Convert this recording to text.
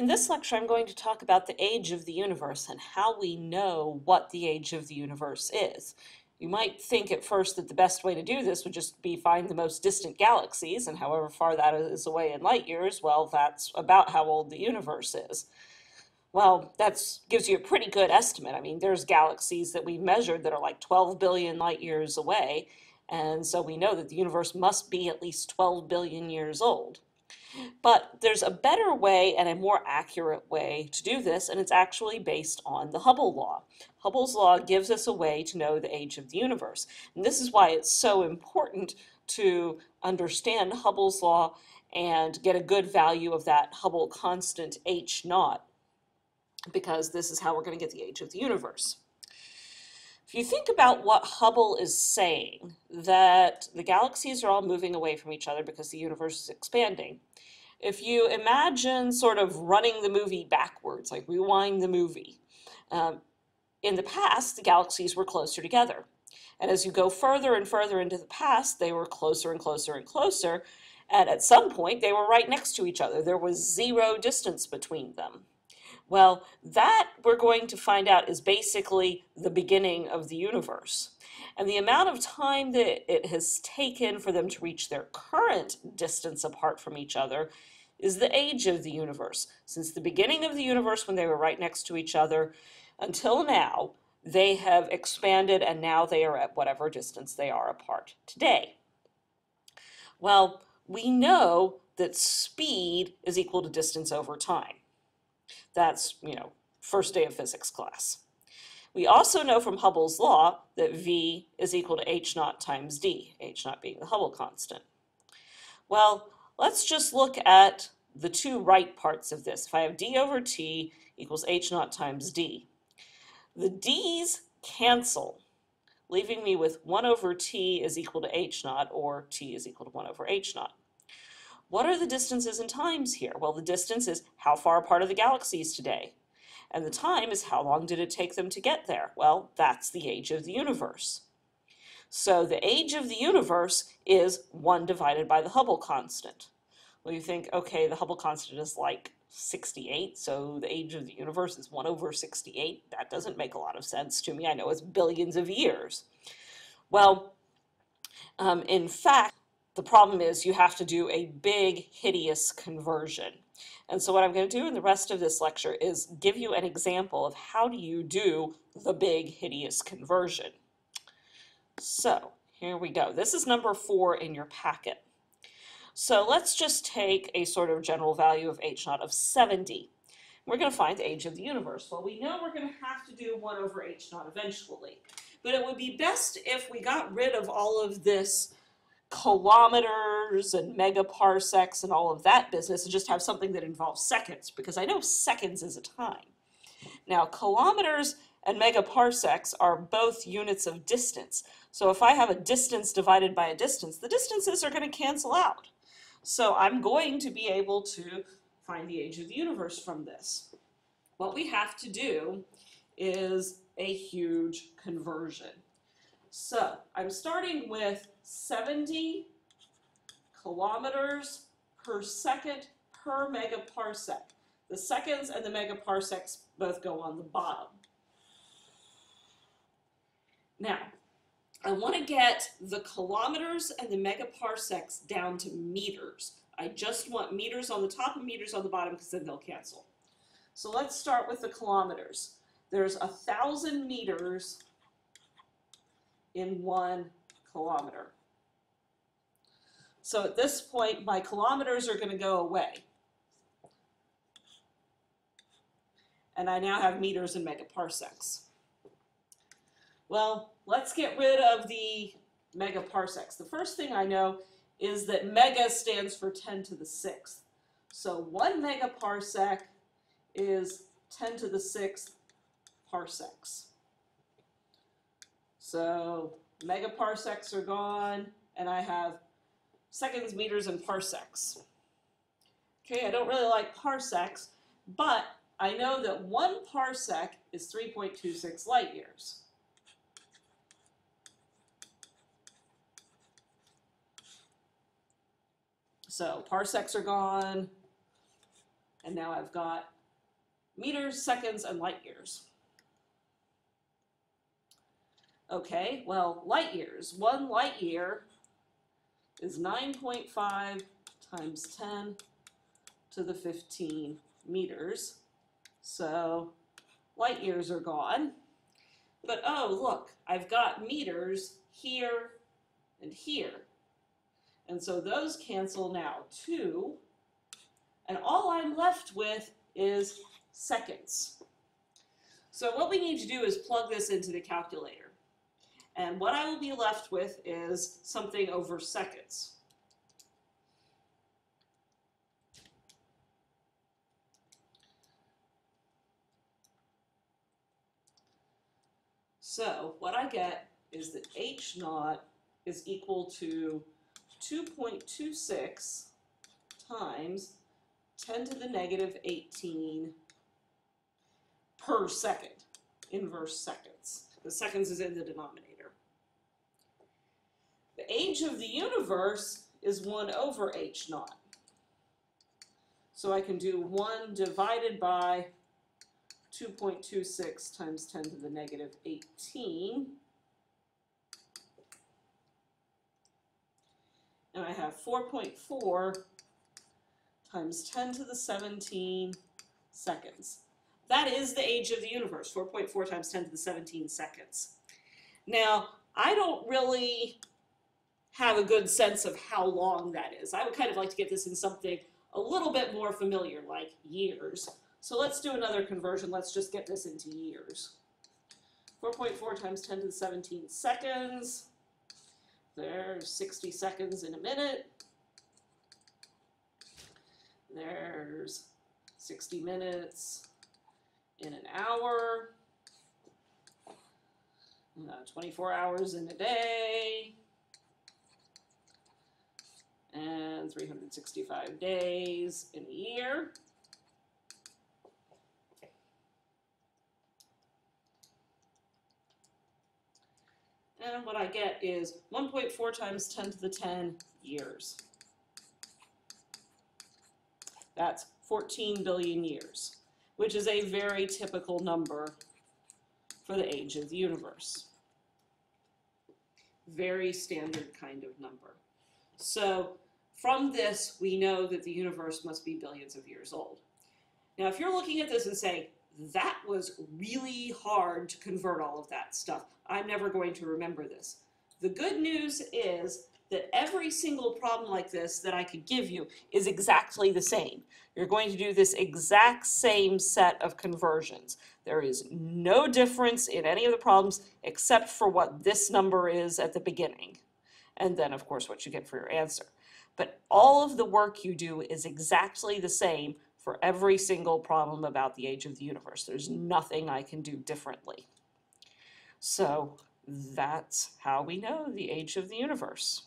In this lecture, I'm going to talk about the age of the universe and how we know what the age of the universe is. You might think at first that the best way to do this would just be find the most distant galaxies, and however far that is away in light years, well, that's about how old the universe is. Well, that gives you a pretty good estimate. I mean, there's galaxies that we've measured that are like 12 billion light years away, and so we know that the universe must be at least 12 billion years old. But there's a better way and a more accurate way to do this, and it's actually based on the Hubble law. Hubble's law gives us a way to know the age of the universe. And this is why it's so important to understand Hubble's law and get a good value of that Hubble constant h naught, because this is how we're going to get the age of the universe. If you think about what Hubble is saying, that the galaxies are all moving away from each other because the universe is expanding. If you imagine sort of running the movie backwards, like rewind the movie, um, in the past, the galaxies were closer together. And as you go further and further into the past, they were closer and closer and closer. And at some point, they were right next to each other. There was zero distance between them. Well, that we're going to find out is basically the beginning of the universe. And the amount of time that it has taken for them to reach their current distance apart from each other is the age of the universe. Since the beginning of the universe, when they were right next to each other, until now, they have expanded and now they are at whatever distance they are apart today. Well, we know that speed is equal to distance over time. That's, you know, first day of physics class. We also know from Hubble's law that V is equal to h naught times d, h naught being the Hubble constant. Well, let's just look at the two right parts of this. If I have d over t equals h naught times d, the d's cancel, leaving me with 1 over t is equal to h naught, or t is equal to 1 over h naught. What are the distances and times here? Well, the distance is how far apart are the galaxies today? And the time is how long did it take them to get there? Well, that's the age of the universe. So the age of the universe is 1 divided by the Hubble constant. Well, you think, okay, the Hubble constant is like 68, so the age of the universe is 1 over 68. That doesn't make a lot of sense to me. I know it's billions of years. Well, um, in fact, the problem is you have to do a big, hideous conversion. And so what I'm going to do in the rest of this lecture is give you an example of how do you do the big, hideous conversion. So here we go. This is number four in your packet. So let's just take a sort of general value of h naught of 70. We're going to find the age of the universe. Well, we know we're going to have to do 1 over h naught eventually. But it would be best if we got rid of all of this kilometers and megaparsecs and all of that business and just have something that involves seconds because I know seconds is a time. Now kilometers and megaparsecs are both units of distance. So if I have a distance divided by a distance, the distances are going to cancel out. So I'm going to be able to find the age of the universe from this. What we have to do is a huge conversion. So I'm starting with 70 kilometers per second per megaparsec. The seconds and the megaparsecs both go on the bottom. Now, I want to get the kilometers and the megaparsecs down to meters. I just want meters on the top and meters on the bottom because then they'll cancel. So let's start with the kilometers. There's a thousand meters in one kilometer. So at this point, my kilometers are going to go away. And I now have meters and megaparsecs. Well, let's get rid of the megaparsecs. The first thing I know is that mega stands for 10 to the sixth. So one megaparsec is 10 to the sixth parsecs. So megaparsecs are gone, and I have seconds, meters, and parsecs. Okay, I don't really like parsecs, but I know that one parsec is 3.26 light years. So parsecs are gone, And now I've got meters, seconds, and light years. Okay, well, light years. One light year is 9.5 times 10 to the 15 meters. So light years are gone. But oh, look, I've got meters here and here. And so those cancel now too. And all I'm left with is seconds. So what we need to do is plug this into the calculator. And what I will be left with is something over seconds. So what I get is that H naught is equal to 2.26 times 10 to the negative 18 per second, inverse seconds. The seconds is in the denominator. Age of the universe is 1 over h naught. So I can do 1 divided by 2.26 times 10 to the negative 18. And I have 4.4 times 10 to the 17 seconds. That is the age of the universe, 4.4 times 10 to the 17 seconds. Now, I don't really have a good sense of how long that is. I would kind of like to get this in something a little bit more familiar, like years. So let's do another conversion. Let's just get this into years. 4.4 times 10 to the 17 seconds. There's 60 seconds in a minute. There's 60 minutes in an hour. Uh, 24 hours in a day. And 365 days in a year. And what I get is 1.4 times 10 to the 10 years. That's 14 billion years, which is a very typical number for the age of the universe. Very standard kind of number. So from this, we know that the universe must be billions of years old. Now, if you're looking at this and saying, that was really hard to convert all of that stuff. I'm never going to remember this. The good news is that every single problem like this that I could give you is exactly the same. You're going to do this exact same set of conversions. There is no difference in any of the problems except for what this number is at the beginning. And then, of course, what you get for your answer. But all of the work you do is exactly the same for every single problem about the age of the universe. There's nothing I can do differently. So that's how we know the age of the universe.